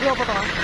不要不打。